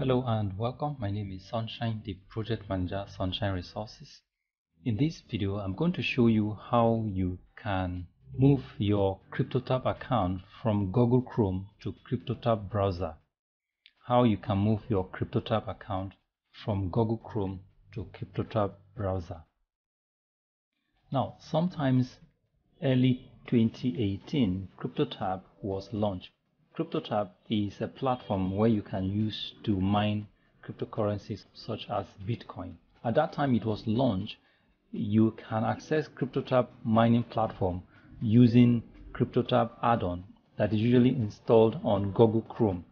Hello and welcome. My name is Sunshine, the project manager, Sunshine Resources. In this video, I'm going to show you how you can move your CryptoTab account from Google Chrome to CryptoTab browser. How you can move your CryptoTab account from Google Chrome to CryptoTab browser. Now, sometimes early 2018, CryptoTab was launched CryptoTab is a platform where you can use to mine cryptocurrencies such as Bitcoin. At that time it was launched, you can access CryptoTab mining platform using CryptoTab add-on that is usually installed on Google Chrome.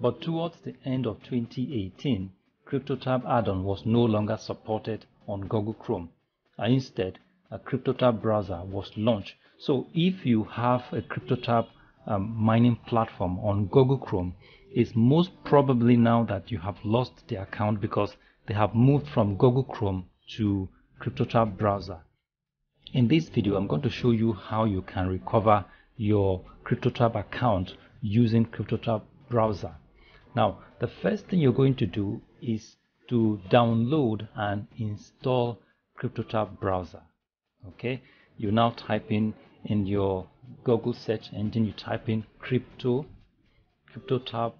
But towards the end of 2018, CryptoTab add-on was no longer supported on Google Chrome. And instead, a CryptoTab browser was launched. So if you have a CryptoTab um, mining platform on Google Chrome is most probably now that you have lost the account because they have moved from Google Chrome to CryptoTab browser. In this video, I'm going to show you how you can recover your CryptoTab account using CryptoTab browser. Now, the first thing you're going to do is to download and install CryptoTab browser. Okay, you now type in in your Google search engine, you type in crypto, CryptoTab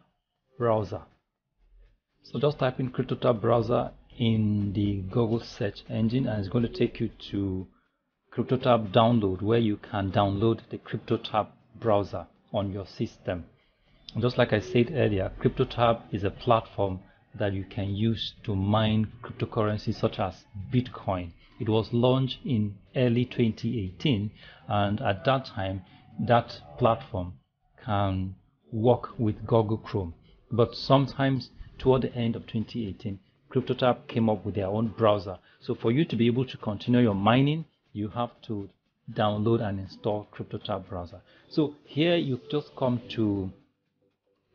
browser. So just type in CryptoTab browser in the Google search engine and it's going to take you to CryptoTab download where you can download the CryptoTab browser on your system. And just like I said earlier, CryptoTab is a platform that you can use to mine cryptocurrencies such as Bitcoin. It was launched in early 2018 and at that time that platform can work with Google Chrome. But sometimes toward the end of 2018, CryptoTab came up with their own browser. So for you to be able to continue your mining, you have to download and install CryptoTab browser. So here you just come to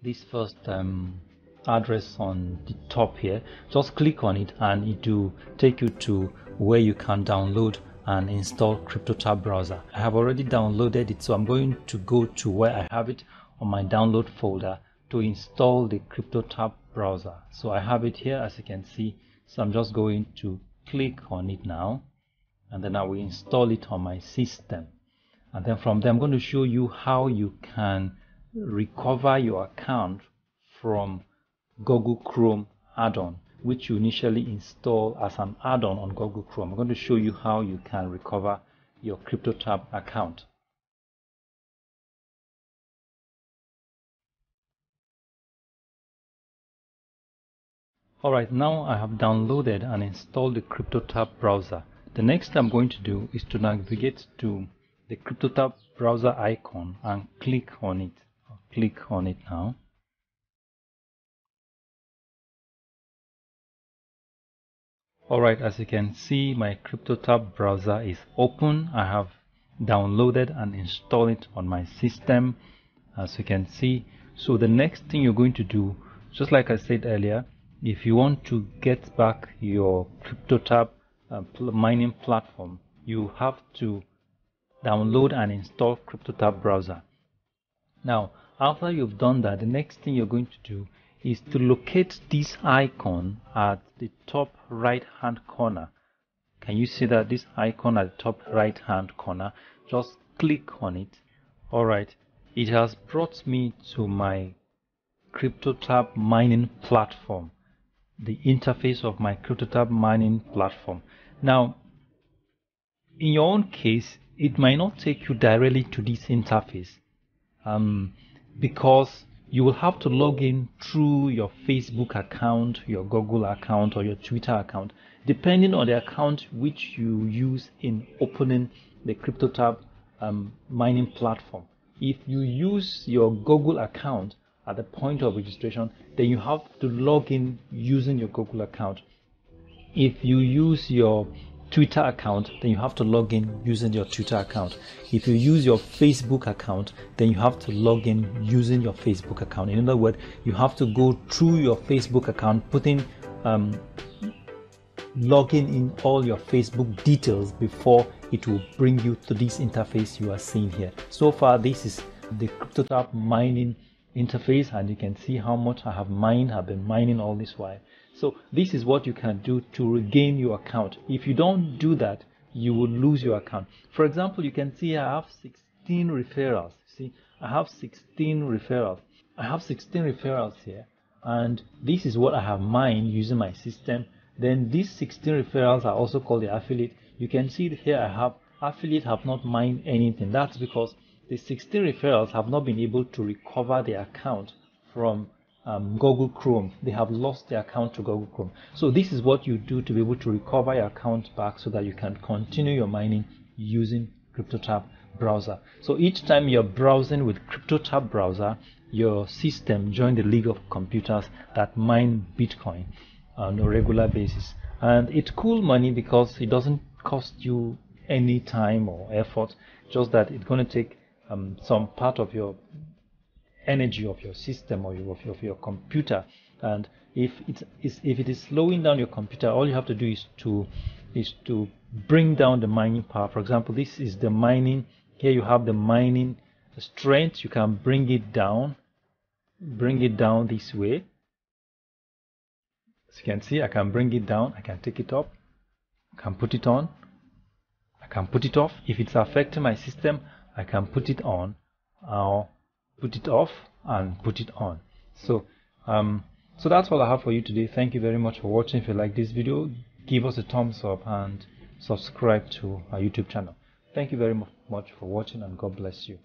this first um, address on the top here just click on it and it will take you to where you can download and install CryptoTab browser. I have already downloaded it so I'm going to go to where I have it on my download folder to install the CryptoTab browser. So I have it here as you can see so I'm just going to click on it now and then I will install it on my system and then from there I'm going to show you how you can recover your account from Google Chrome add-on which you initially install as an add-on on Google Chrome. I'm going to show you how you can recover your CryptoTab account. Alright, now I have downloaded and installed the CryptoTab browser. The next I'm going to do is to navigate to the CryptoTab browser icon and click on it. I'll click on it now. Alright, as you can see, my CryptoTab browser is open. I have downloaded and installed it on my system, as you can see. So the next thing you're going to do, just like I said earlier, if you want to get back your CryptoTab uh, mining platform, you have to download and install CryptoTab browser. Now, after you've done that, the next thing you're going to do is to locate this icon at the top right hand corner. Can you see that this icon at the top right hand corner? Just click on it. Alright it has brought me to my CryptoTab mining platform the interface of my CryptoTab mining platform. Now in your own case it might not take you directly to this interface um, because you will have to log in through your Facebook account, your Google account, or your Twitter account, depending on the account which you use in opening the CryptoTab um, mining platform. If you use your Google account at the point of registration, then you have to log in using your Google account. If you use your Twitter account, then you have to log in using your Twitter account. If you use your Facebook account, then you have to log in using your Facebook account. In other words, you have to go through your Facebook account, putting um, logging in all your Facebook details before it will bring you to this interface you are seeing here. So far, this is the CryptoTab mining interface and you can see how much I have mined I've been mining all this while so this is what you can do to regain your account. If you don't do that you will lose your account. For example you can see I have 16 referrals. See I have 16 referrals. I have 16 referrals here and this is what I have mined using my system. Then these 16 referrals are also called the affiliate. You can see here I have affiliate have not mined anything. That's because the 16 referrals have not been able to recover their account from um, Google Chrome. They have lost their account to Google Chrome. So this is what you do to be able to recover your account back so that you can continue your mining using CryptoTab browser. So each time you're browsing with CryptoTab browser, your system join the league of computers that mine Bitcoin on a regular basis. And it's cool money because it doesn't cost you any time or effort, just that it's going to take um, some part of your energy of your system or your, of, your, of your computer. And if it is if it is slowing down your computer all you have to do is to is to bring down the mining power. For example this is the mining here you have the mining strength. You can bring it down bring it down this way. As you can see I can bring it down I can take it up I can put it on I can put it off. If it's affecting my system I can put it on or put it off and put it on. So um, so that's all I have for you today. Thank you very much for watching. If you like this video give us a thumbs up and subscribe to our YouTube channel. Thank you very much for watching and God bless you